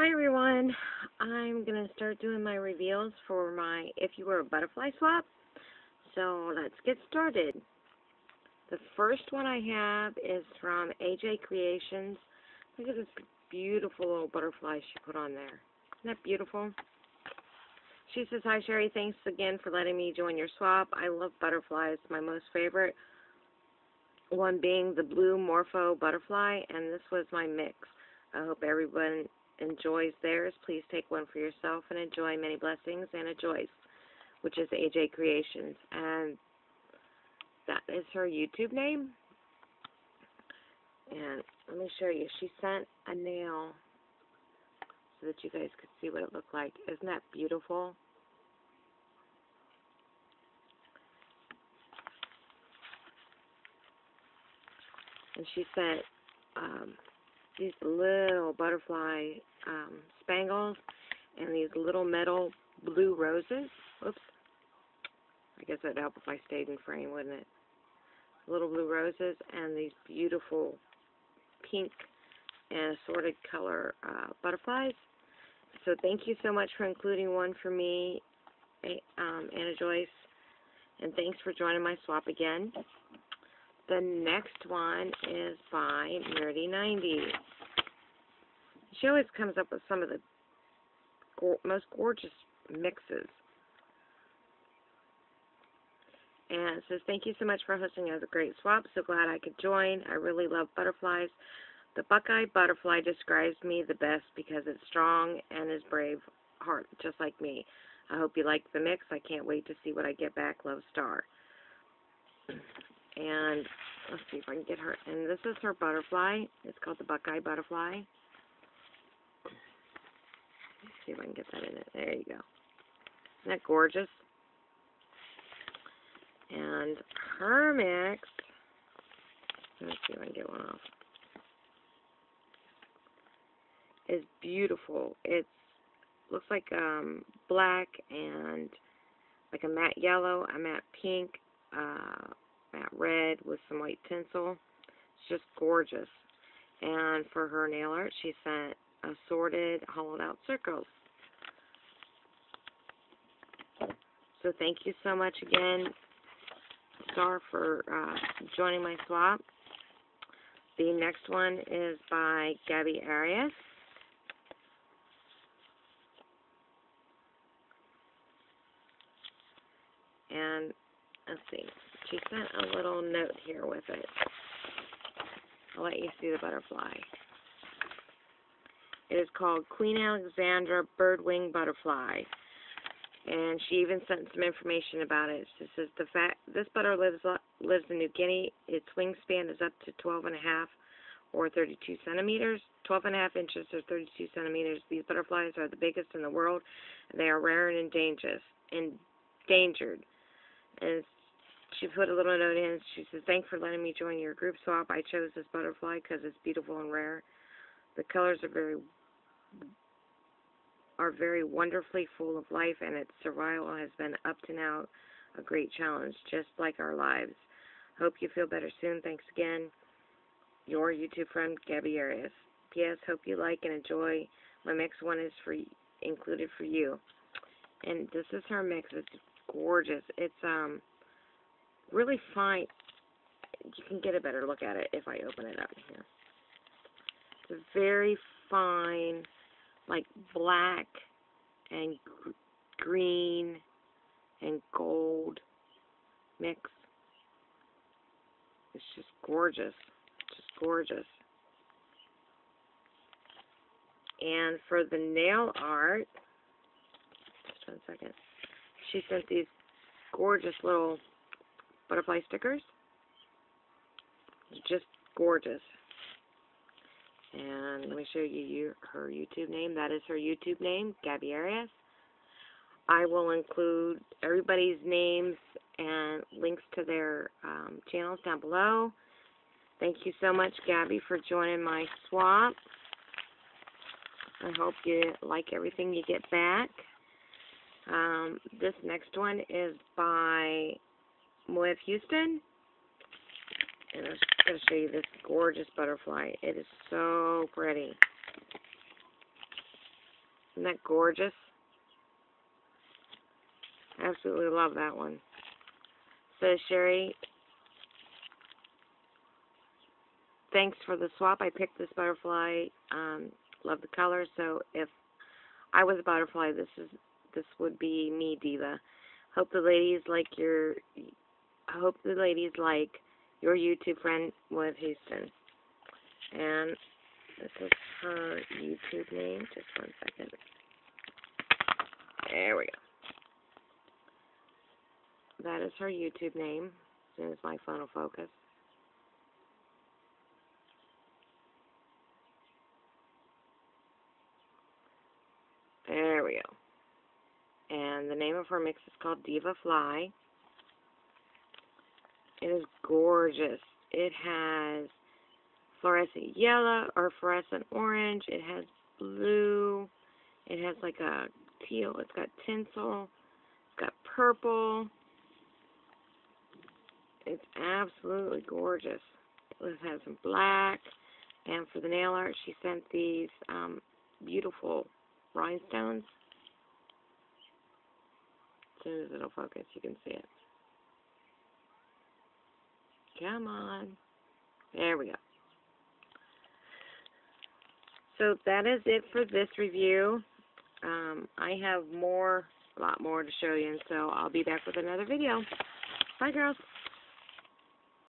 Hi everyone. I'm going to start doing my reveals for my If You Were a Butterfly swap. So let's get started. The first one I have is from AJ Kreations. Look at this beautiful little butterfly she put on there. Isn't that beautiful? She says, Hi Sherry, thanks again for letting me join your swap. I love butterflies. My most favorite one being the blue Morpho butterfly, and this was my mix. I hope everyone enjoys theirs, please take one for yourself and enjoy many blessings and a Joyce, which is AJ Kreations. And that is her YouTube name. And let me show you. She sent a nail so that you guys could see what it looked like. Isn't that beautiful? And she sent um, these little butterfly um, spangles and these little metal blue roses. Oops. I guess that'd help if I stayed in frame, wouldn't it? Little blue roses and these beautiful pink and assorted color uh, butterflies. So thank you so much for including one for me, um, Anna Joyce. And thanks for joining my swap again. The next one is by nerdiie90. She always comes up with some of the go most gorgeous mixes. And says, Thank you so much for hosting a great swap. So glad I could join. I really love butterflies. The Buckeye butterfly describes me the best because it's strong and is brave heart, just like me. I hope you like the mix. I can't wait to see what I get back. Love Star. And let's see if I can get her. And this is her butterfly. It's called the Buckeye butterfly see if I can get that in it. There you go. Isn't that gorgeous? And her mix, let's see if I can get one off, is beautiful. It looks like um, black and like a matte yellow, a matte pink, uh, matte red with some white tinsel. It's just gorgeous. And for her nail art, she sent assorted hollowed out circles. So thank you so much again, Star, for uh, joining my swap. The next one is by Gabby Arias. And let's see, she sent a little note here with it. I'll let you see the butterfly. It is called Queen Alexandra Birdwing Butterfly and she even sent some information about it. She says the fact this butter lives lives in New Guinea. Its wingspan is up to 12 and a half or 32 centimeters. 12 and a half inches or 32 centimeters. These butterflies are the biggest in the world. They are rare and endangered. Endangered. And she put a little note in. She says, "Thanks for letting me join your group swap. I chose this butterfly because it's beautiful and rare. The colors are very are very wonderfully full of life, and its survival has been up to now a great challenge, just like our lives. Hope you feel better soon. Thanks again. Your YouTube friend, Gabby Arias. P.S. Hope you like and enjoy. My mix one is for included for you. And this is her mix. It's gorgeous. It's um really fine. You can get a better look at it if I open it up here. It's a very fine like black and green and gold mix. It's just gorgeous. Just gorgeous. And for the nail art, just one second, she sent these gorgeous little butterfly stickers. Just gorgeous. And let me show you her YouTube name. That is her YouTube name, Gabby Arias. I will include everybody's names and links to their um, channels down below. Thank you so much, Gabby, for joining my swap. I hope you like everything you get back. Um, this next one is by Moev Houston. And I'm going to show you this gorgeous butterfly. It is so pretty. Isn't that gorgeous? Absolutely love that one. So, Sherry, thanks for the swap. I picked this butterfly. Um, love the color. So if I was a butterfly, this is this would be me, Diva. Hope the ladies like your. Hope the ladies like your YouTube friend, Wood Houston. And this is her YouTube name. Just one second. There we go. That is her YouTube name. As soon as my phone will focus. There we go. And the name of her mix is called Diva Fly. It is gorgeous. It has fluorescent yellow or fluorescent orange. It has blue. It has like a teal. It's got tinsel. It's got purple. It's absolutely gorgeous. It has some black. And for the nail art, she sent these um, beautiful rhinestones. As soon as it'll focus, you can see it. Come on. There we go. So that is it for this review. Um, I have more, a lot more to show you, and so I'll be back with another video. Bye, girls.